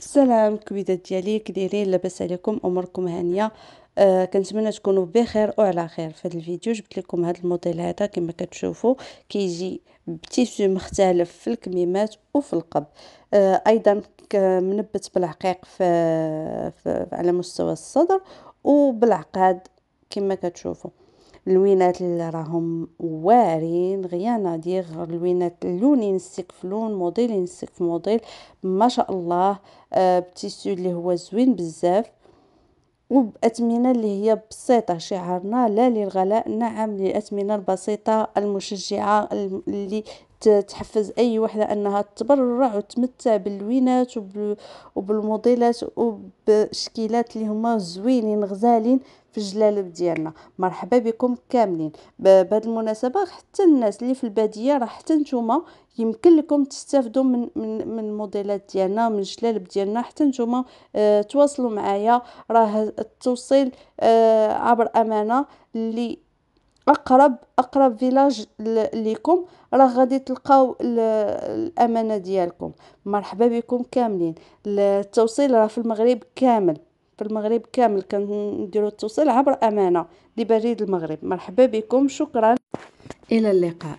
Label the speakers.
Speaker 1: السلام كبيدات ديالي كدايرين لاباس عليكم أموركم هانية. آه كنتمنى تكونوا بخير وعلى خير في هذا الفيديو. جبت لكم هذا الموديل هذا كما كتشوفوا كيجي ب tissu مختلف في الكميمات وفي القب. آه أيضا منبت بالعقيق في, في على مستوى الصدر وبالعقاد كما كتشوفوا. اللوينات اللي راهم واعرين غيا نادير اللوينات لونين ستيك في لون موديلين ستيك في موديل ما شاء الله آه بتيسو اللي هو زوين بزاف. وبأثمنة اللي هي بسيطة شعارنا لا للغلاء نعم للأثمنة البسيطة المشجعة اللي تحفز أي وحدة أنها تبرع وتمتع باللوينات وبالموديلات وبشكيلات اللي هما زوينين غزالين في الجلالب ديالنا. مرحبا بكم كاملين. بهذه المناسبة حتى الناس اللي في البادية راه حتى نتوما يمكن لكم تستافدوا من من من الموديلات ديالنا من الجلالب ديالنا حتى نتوما آه تواصلوا معايا. راه التوصيل آه عبر أمانة اللي أقرب أقرب فيلاج ليكم راه غادي تلقاو الأمانة ديالكم. مرحبا بكم كاملين. التوصيل راه في المغرب كامل. في المغرب كامل كنديروا التوصيل عبر أمانة لبريد المغرب. مرحبا بكم. شكرا. إلى اللقاء.